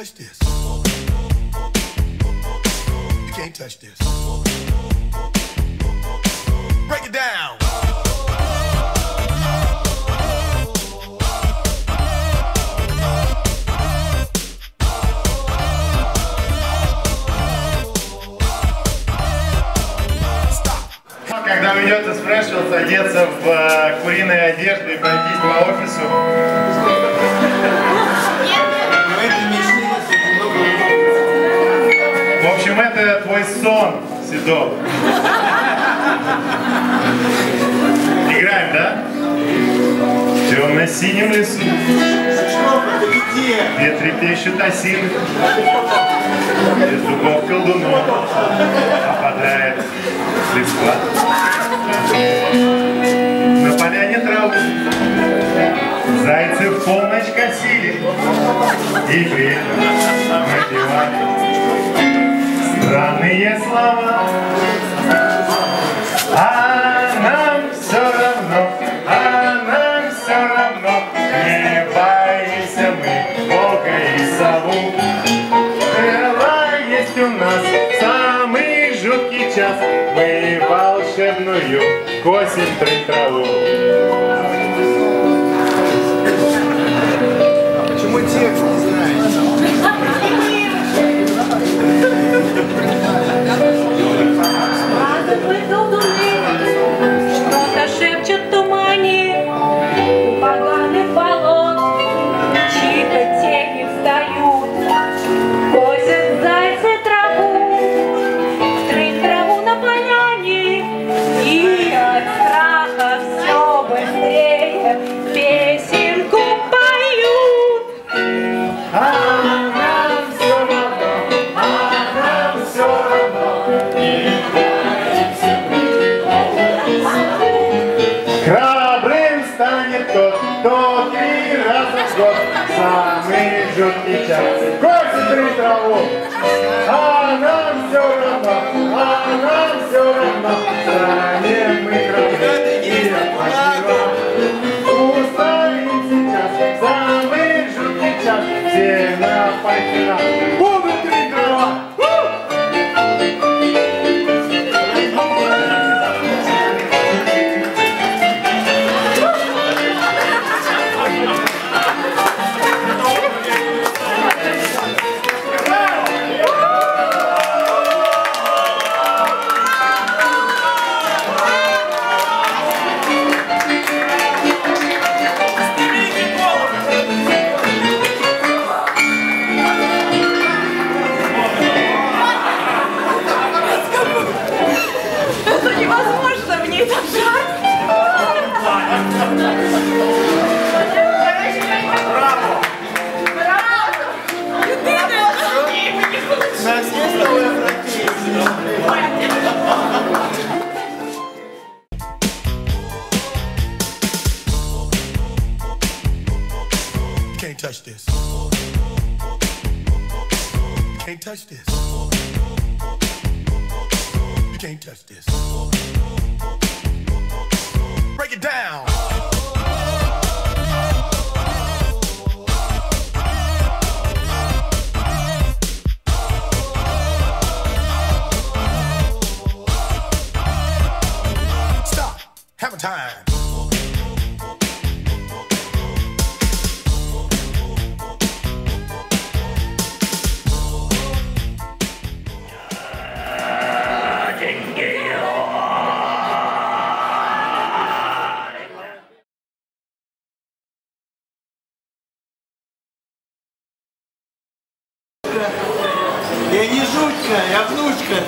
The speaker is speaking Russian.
Touch this. You can't touch this. Break it down. Когда ведется спрашиваться, одеться в э, куриные одежды и пройтись по офису. Это твой сон, Седок. Играем, да? В темно-синем лесу. Где трепещут осины. Без зубов колдунов опадает листва. На поляне травы Зайцы в полночь косили И этом напевали Странные слова. А нам все равно А нам все равно. Не боимся мы Бога и сову. Крыла есть у нас самый жуткий час. Мы волшебную косим при траву год Самый жуткий час косит три траву. А нам все равно, а нам все равно. Станем мы храбры touch this. You can't touch this. You can't touch this. Break it down. Stop. Have a time. Я не жучка, я внучка.